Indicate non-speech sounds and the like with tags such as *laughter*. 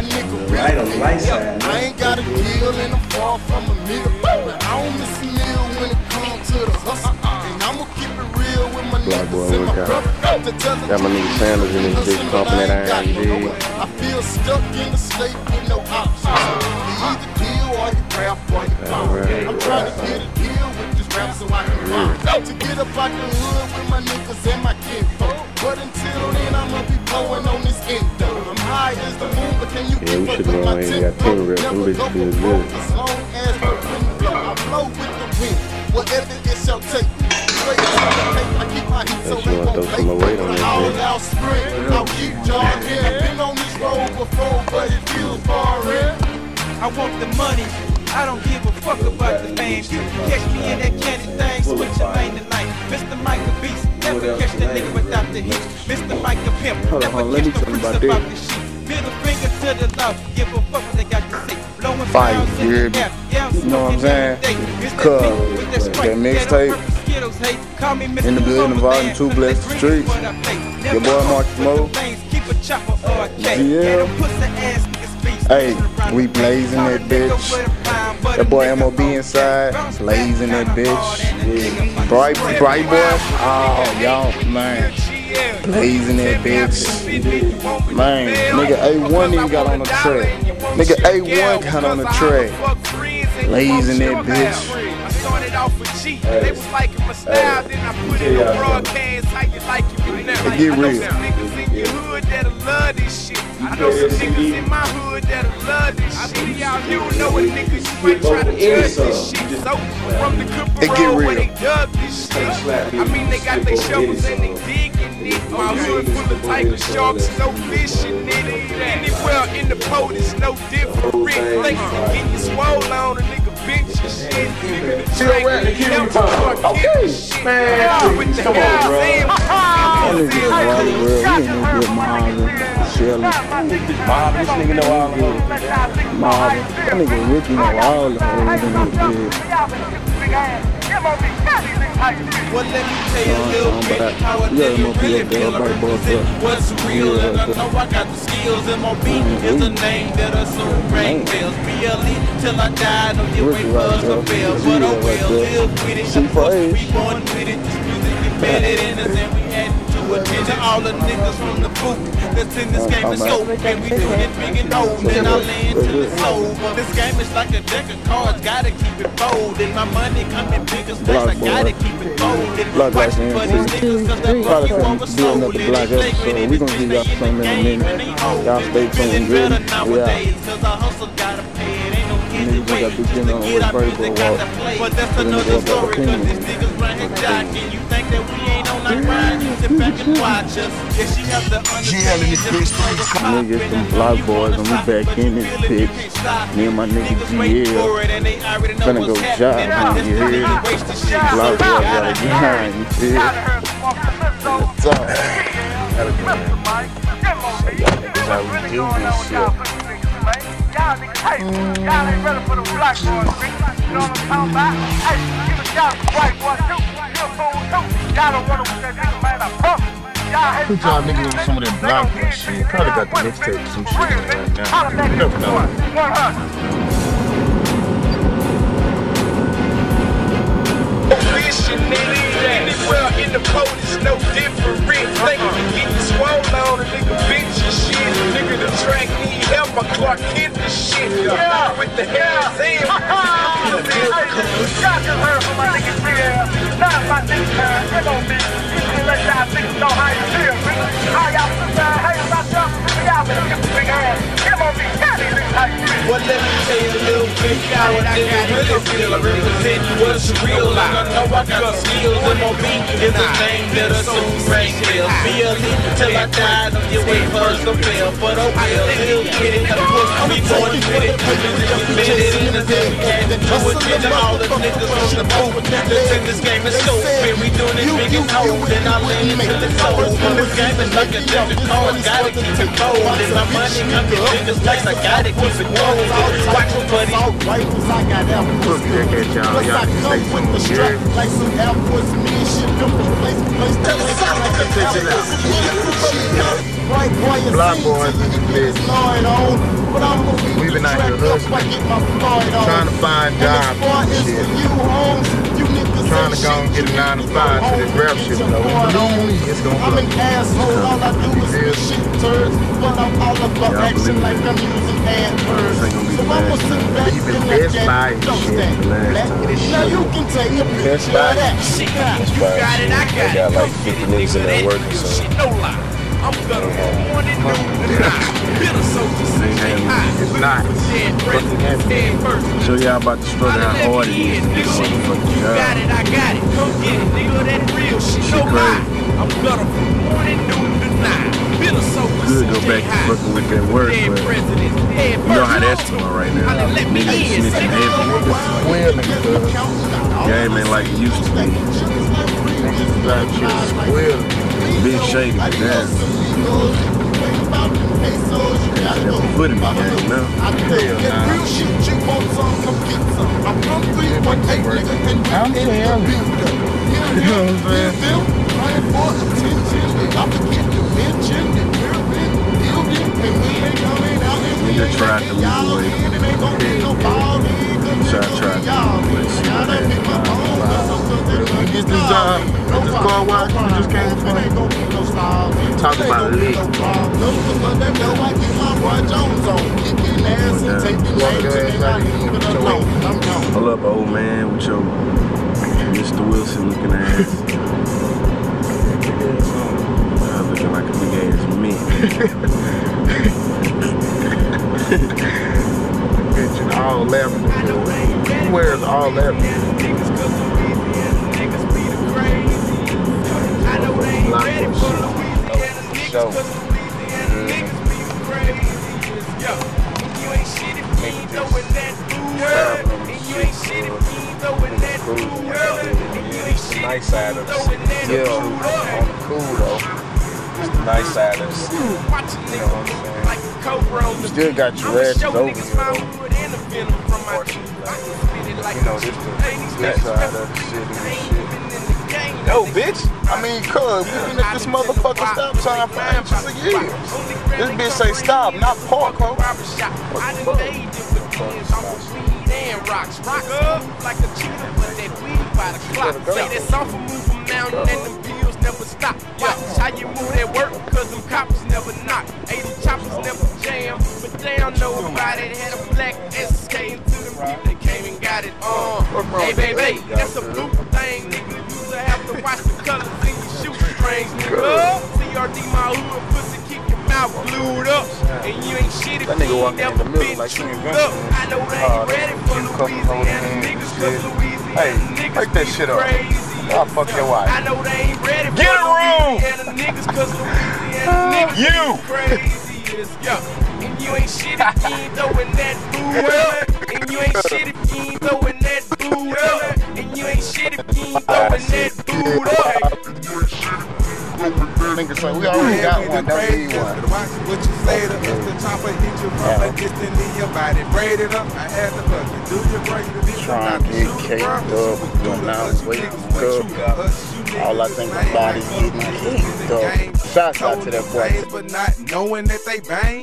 Nigga. Right on the right side. I ain't got a deal and I'm far from a meal. But I don't miss a meal when it comes to the hustle. And I'ma keep it real with my niggas and my brother. Got my nigga Sanders in this bitch pumping that iron. I feel stuck in the state with no options. You either deal or you rap or you pop. Alright. I'm trying to get a deal with this rap so I can pop. Mm. To get up out the hood with my niggas and my kinfolk. But until then, I'ma be blowing on this endo. I'm high as the moon, but can you Yeah, keep we up should with go my ahead and got tempo? ten reps. Them Never go feel for good. broke as long as the wind blow. I flow with the wind, whatever it shall take. Straight to the paper, I keep my heat so they you wanna won't throw some more play. weight all-out sprint, I'll keep jogging. Been on this road before, but it feels boring. I want the money. I don't give a fuck about the fame. You can catch me in that candy thing, switch your lane tonight. Mr. Micah Beast, never catch the nigga without the heat. Mr. Micah Pimp, Hold on, never let me catch the tell you about about this. the shit. Middle finger to the love, give a fuck what they got to say. Blowing Fire, pounds in you hear me? Yeah, I'm You know what I'm saying? every day. It's that Cuz, beat with that that mixtape, That Skittles, hey, call me Mr. In the building, Clover volume Man, two, 'cause bless the streets. what Your boy fuck Mark with Mo. them Keep a chopper or a K. GL. Yeah, them pussy ass niggas be Hey, we the place. blazing that bitch. That boy MOB inside, blazing that bitch. nigga Bright, bright boy. Oh, y'all, man. Blazing that bitch. Man, nigga A1 even got on the track. Nigga A1 got on the track. Blazing that bitch. Started off with G. They was liking my style, then I put it on broadcast. How like you get I know some niggas in that'll love this shit. I know some niggas in my hood that'll love this shit. Y'all, you don't know a nigga, you ain't try to judge this shit. So, from the Cooper It get Road where real. they dug this shit. I mean, they got their shovels and they digging it. My hood full of tiger sharks, no fishing in it. Anywhere in the boat, it's no different. They getting swole on a nigga bench and shit. Nigga, the train, help Okay, man. Guys in. That nigga is right, bro. No good Marvin. Shelly. Mob, this nigga know all the hoes. Marvin. That nigga Ricky know all the hoes in this bitch. Well, let me tell you a little Um, bit I- how a you nigga really that I what's real, and I know I got the skills. MOB is a name that'll soon ring bells. BLE till I die, know your way Ricky right was a there. fail. But I will live with it. Course, praise. we born with it. This music embedded in us, and we had to attend to all the niggas from the booth that's in this game of scope. And we do it big and old, and I land till it's sold. This game is like a deck of cards, gotta keep it folded. My money coming bigger stacks, I gotta keep it folded. Block Watch like for these niggas, cause they Probably fuck you finna over do another sold. black They episode. play We gonna give y'all in the something in a game, and they old. Y'all stay tuned, Feeling better nowadays, cause I hustle gotta pay it. Ain't no easy Niggas way got to just get to get with music Boy out walk. to play. But that's another story, cause these niggas run here jocking. You think that watch us. Yes, you have to understand in this just bitch, because three I'm Niggas, popping them and block you boys, wanna and we back in you this feel it, you bitch. Me and my nigga GL. for it and they already know Finna what's go job, This you hear? can waste the shit. Block boys we gotta gotta grind, you feel? What's up? That's how we do this shit. Y'all niggas, hey, y'all ain't ready for the black boys, bitch. You know what I'm talking about? Hey, give a shout to white boy too. You a fool too. Y'all don't want to with that nigga, man. I promise. Put y'all niggas on some of that black boy shit. Probably got the mixtape some shit right now. You never know. Anywhere in the boat is no different. Think getting swole on a nigga bitch and shit. Nigga the track need help, my Clark hit the shit. Yeah, with the hands in. Y'all just heard from my nigga GL. Not my nigga, uh, MOB. He y'all how a nigga really feel. I represent what's real. And I know I got skills. MOB is a name that'll soon ring bells. BLE till I die. Don't get way us to fail. But oh well, still get it. Of course, we born with it. Committed in the day. To do it. Then all the niggas on the move. That's in this game is so big. We doing it big and cold. And I lean till it's old. This game is like a of cards. Gotta keep it cold. And my money coming bigger stacks. I gotta keep it cold. Watch for buddy. Cause I got at y'all. Y'all can stay tuned. Strap like some Air Force Men shit. Them from place to place. Tell us how like a Attention now. Right, boy, you Block boys the. On. But I'm gonna be We been out here I hustling. get my Floyd on. Trying to find And as jobs far and as shit. for you, Holmes, you niggas Trying to ain't go and shit. get a nine to five to this rap shit, though. your Floyd Believe it's gonna I'm an asshole, all I do is spit shit turds, but I'm all about Y'all action like. I'm using adverbs. This ain't gonna be So the I'ma last sit back and Best let that shit, stand. the last Black. time. Now you can take a picture of that. Shit, you got it, I got They it. got like 50 niggas in there that working, so- shit. I'm gonna morning, noon, and night. Bitter soldier, say high. It's not. Fucking heavy. Show y'all about the struggle, how hard it is to get a motherfucking You got it, I got it. Come get it, nigga. That real shit. Shit no lie. I'm better from morning, noon to night. Been a soldier Good go back to fucking with that work, but you know how that's tomorrow right now. Holla, let me Niggas in, snitching nigga. heavy. Niggas squealing, cuz. Game ain't like it used to be. Niggas out here squealing. Been shady, but damn. Got a foot in the game now. Hell nah. Real shit, you want some, come get some. I'm from 318, nigga, and we I'm in the telling you. building. You know what I'm saying? Them praying for attention. I'm to get the mention. We're in building, and we ain't coming out and we Nigga ain't tried to letting leave y'all away in. from It ain't gonna be no the ball league, 'cause Tried- it's tried gonna to be y'all leave away, you get this job this car wash you just came from, It ain't gonna no style. Talk about gonna be no problem, 'cause they know I get my Roy Jones on. Kicking ass and taking names your and ass they not right in even with your alone. I'm gone. Hold up, old man, with your Mr. Wilson looking ass. *laughs* Uh, looking like a big ass mint. *laughs* Bitch, all laughing. He wears all laughing. Nice. Yeah, on the cool though. It's the nice side of city. You know? You still got your ratchet over here, though. You know, this the that side of the city. Yo, bitch. I mean, cuz, we been at this motherfucking stop sign for ages of years. This bitch say stop, not park, ho. And rocks. Rocks like a cheetah, but that weed by the clock. Say that song move from mountain and them bills never stop. Watch how you move that work, cause them coppers never knock. 80 choppers never jam, but they don't know about it. Had a black S came to them people that came and got it on. Hey, baby, that's a blue thing, nigga. To watch the colors in your shoe strings, nigga. CRD my hood, pussy, keep your mouth glued up. And you ain't shit if you ain't never been like chewed up. I know they ain't uh, ready for few couple holding Louisiana niggas, cause. Louisiana Hey, niggas break that shit up. I'll fuck your wife. I know they ain't ready for Get a room. Niggas, cause Louisiana uh, niggas You. be crazy as yo. And you ain't shit if you ain't *laughs* throwing that boo up. And you ain't shit if you ain't throwing that boo up. And you ain't shit if you ain't throwing that boo up. Nigga say, we already got one, don't need one. Watch what you say to us. The chopper hit you from a distance in your body. Braid it up. I had to fuck it. Do your break to this Trying to get caked up, now I'm waiting for. All I think about is getting caked up. Shouts out to that boy. But not knowing that they bang.